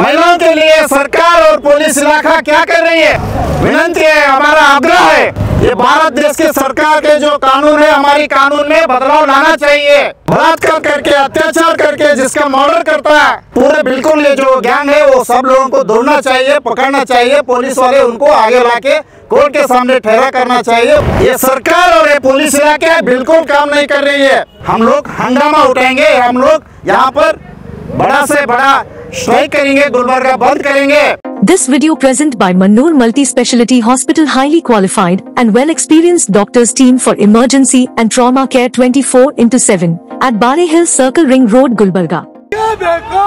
महिलाओं के लिए सरकार और पुलिस इलाका क्या कर रही है? विनंती है, हमारा आग्रह है ये भारत देश के सरकार के जो कानून है, हमारी कानून में बदलाव लाना चाहिए। बलात्कार करके, अत्याचार करके जिसका मर्डर करता है, पूरे बिल्कुल ये जो गैंग है, वो सब लोगों को ढूंढना चाहिए, पकड़ना चाहिए, पुलिस वाले उनको आगे लाके कोर्ट के सामने ठहरा करना चाहिए। ये सरकार और ये पुलिस इलाके बिल्कुल काम नहीं कर रही है। हम लोग हंगामा उठाएँगे, हम लोग यहाँ पर बड़ा से बड़ा स्ट्राइक करेंगे गुलबर्गा बंद करेंगे This video present by Mannoor Multi Speciality Hospital highly qualified and well experienced doctors team for emergency and trauma care 24 into 7 at Bale Hill Circle Ring Road Gulbarga. ಬೇಕು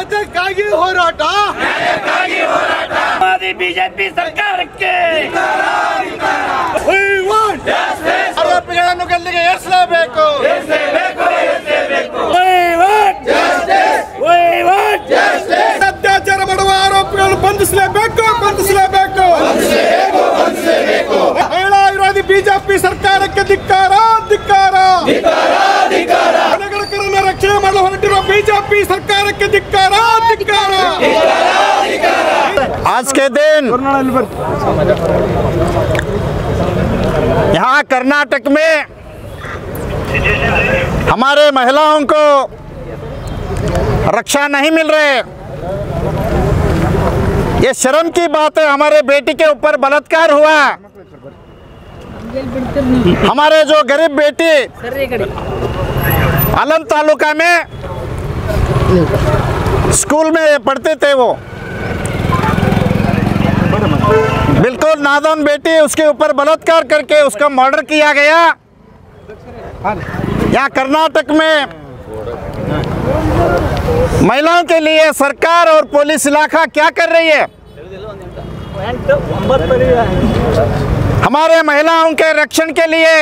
ಎದಕ್ಕಾಗಿ ಹೋರಾಟ ಮೋದಿ ಬಿಜೆಪಿ ಸರ್ಕಾರಕ್ಕೆ We want ಆರೋಪಿಗಳನ್ನು ಗಲ್ಲಿಗೆ ಏರಿಸಲೇಬೇಕು ಅತ್ಯಾಚಾರ BJP सरकार के दिक्कारा, दिक्कारा। आज के दिन यहाँ कर्नाटक में हमारे महिलाओं को रक्षा नहीं मिल रहे। ये शर्म की बात है हमारे बेटी के ऊपर बलात्कार हुआ। हमारे जो गरीब बेटी अलम तालुका में स्कूल में पढ़ते थे वो। बिल्कुल नादान बेटी, उसके ऊपर बलात्कार करके उसका मर्डर किया गया। यहाँ कर्नाटक में महिलाओं के लिए सरकार और पुलिस इलाका क्या कर रही है? हमारे महिलाओं के रक्षण के लिए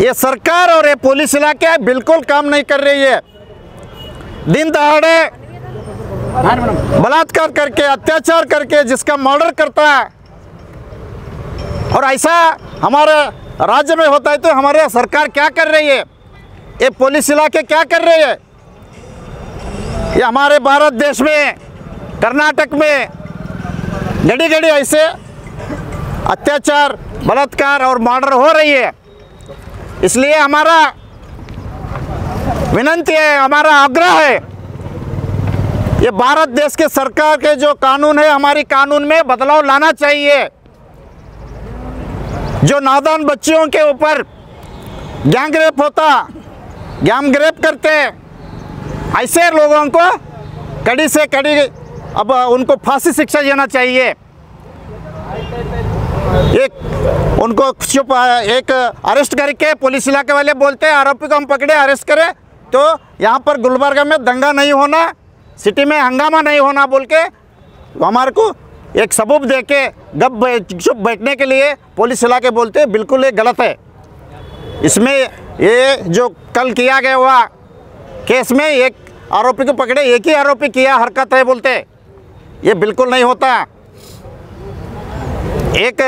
ये सरकार और ये पुलिस इलाके बिल्कुल काम नहीं कर रही है। दिन दहाड़े बलात्कार करके, अत्याचार करके जिसका मर्डर करता है। और ऐसा हमारे राज्य में होता है तो हमारे सरकार क्या कर रही है? ये पुलिस इलाके क्या कर रही है? ये हमारे भारत देश में, कर्नाटक में घड़ी घड़ी ऐसे अत्याचार, बलात्कार और मर्डर हो रही है। इसलिए हमारा विनंती है, हमारा आग्रह है, ये भारत देश के सरकार के जो कानून है, हमारी कानून में बदलाव लाना चाहिए। जो नादान बच्चियों के ऊपर गैंग रेप होता गैंग रेप करते, ऐसे लोगों को कड़ी से कड़ी अब उनको फांसी शिक्षा देना चाहिए। एक, उनको चुप, एक अरेस्ट करके पुलिस इलाके वाले बोलते हैं, आरोपी को हम पकड़े अरेस्ट करें। तो यहाँ पर गुलबर्गा में दंगा नहीं होना सिटी में हंगामा नहीं होना बोल के हमारे को एक सबूत दे के गप चुप बैठने के लिए पुलिस इलाके बोलते बिल्कुल ये गलत है। इसमें ये जो कल किया गया हुआ केस में एक आरोपी को पकड़े एक ही आरोपी किया हरकत है बोलते ये बिल्कुल नहीं होता। एक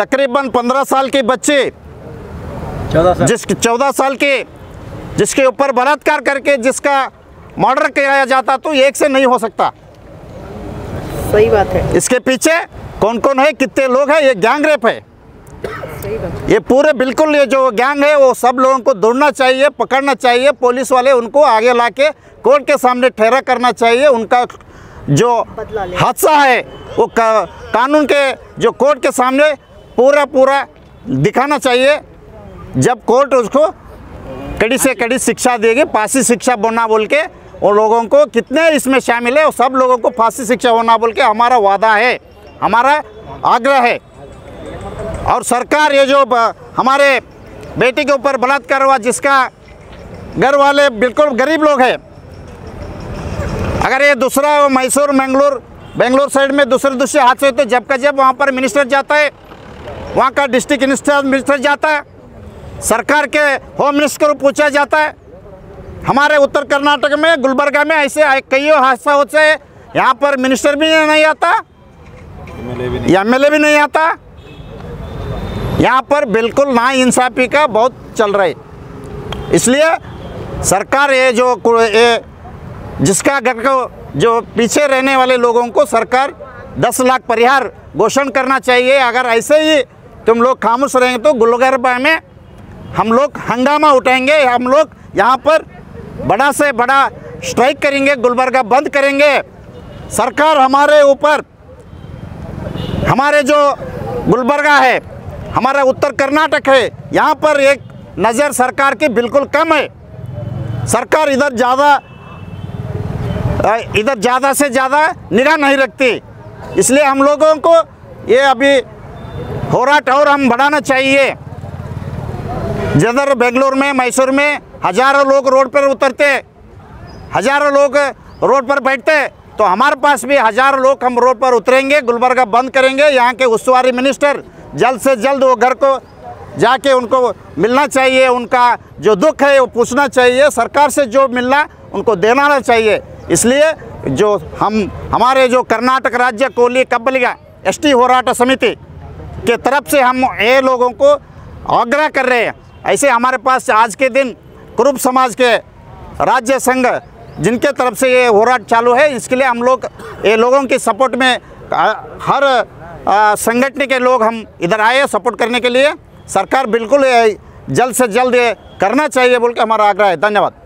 तकरीबन पंद्रह साल की बच्ची जिस चौदह साल की जिसके ऊपर बलात्कार करके जिसका मर्डर किया जाता तो एक से नहीं हो सकता। सही बात है। इसके पीछे कौन कौन है कितने लोग हैं ये गैंग रेप है। ये पूरे बिल्कुल ये जो गैंग है वो सब लोगों को ढूंढना चाहिए पकड़ना चाहिए पुलिस वाले उनको आगे लाके कोर्ट के सामने ठहरा करना चाहिए उनका जो हादसा है वो का, कानून के जो कोर्ट के सामने पूरा पूरा दिखाना चाहिए। जब कोर्ट उसको कड़ी से कड़ी शिक्षा देगी फांसी शिक्षा बोलना बोल के उन लोगों को कितने इसमें शामिल है वो सब लोगों को फांसी शिक्षा होना बोल के हमारा वादा है, हमारा आग्रह है। और सरकार ये जो हमारे बेटी के ऊपर बलात्कार हुआ, जिसका घर वाले बिल्कुल गरीब लोग हैं। अगर ये दूसरा मैसूर, मंगलूर, बेंगलोर साइड में दूसरे दूसरे हादसे होते, जब का जब वहाँ पर मिनिस्टर जाता है, वहाँ का डिस्ट्रिक्ट मिनिस्टर जाता है। सरकार के होम मिनिस्टर को पूछा जाता है। हमारे उत्तर कर्नाटक में गुलबर्गा में ऐसे कई हादसा होते हैं। यहाँ पर मिनिस्टर भी नहीं आता एम एल भी नहीं आता। यहाँ पर बिल्कुल ना इंसाफी का बहुत चल रहा है। इसलिए सरकार ये जो ये जिसका घर को जो पीछे रहने वाले लोगों को सरकार 10 लाख परिहार घोषण करना चाहिए। अगर ऐसे ही तुम लोग खामोश रहेंगे तो गुलगरबा में हम लोग हंगामा उठाएँगे, हम लोग यहाँ पर बड़ा से बड़ा स्ट्राइक करेंगे, गुलबर्गा बंद करेंगे। सरकार हमारे ऊपर, हमारे जो गुलबर्गा है, हमारा उत्तर कर्नाटक है, यहाँ पर एक नज़र सरकार की बिल्कुल कम है। सरकार इधर ज़्यादा इधर ज़्यादा से ज़्यादा निगाह नहीं रखती। इसलिए हम लोगों को ये अभी होराट और हम बढ़ाना चाहिए। जिधर बेंगलोर में, मैसूर में हज़ारों लोग रोड पर उतरते, हज़ारों लोग रोड पर बैठते तो हमारे पास भी हज़ारों लोग हम रोड पर उतरेंगे, गुलबर्गा बंद करेंगे, यहाँ के उस्तुवारी मिनिस्टर जल्द से जल्द वो घर को जाके उनको मिलना चाहिए, उनका जो दुख है वो पूछना चाहिए, सरकार से जो मिलना उनको देना चाहिए। इसलिए जो हम, हमारे जो कर्नाटक राज्य कोली कब्बलिगा एस टी होराट समिति के तरफ़ से हम ये लोगों को आग्रह कर रहे हैं ऐसे हमारे पास आज के दिन कुरूप समाज के राज्य संघ जिनके तरफ़ से ये होराट चालू है, इसके लिए हम लोग, ये लोगों की सपोर्ट में हर संगठन के लोग हम इधर आए सपोर्ट करने के लिए। सरकार बिल्कुल जल्द से जल्द ये करना चाहिए बोल के हमारा आग्रह है। धन्यवाद।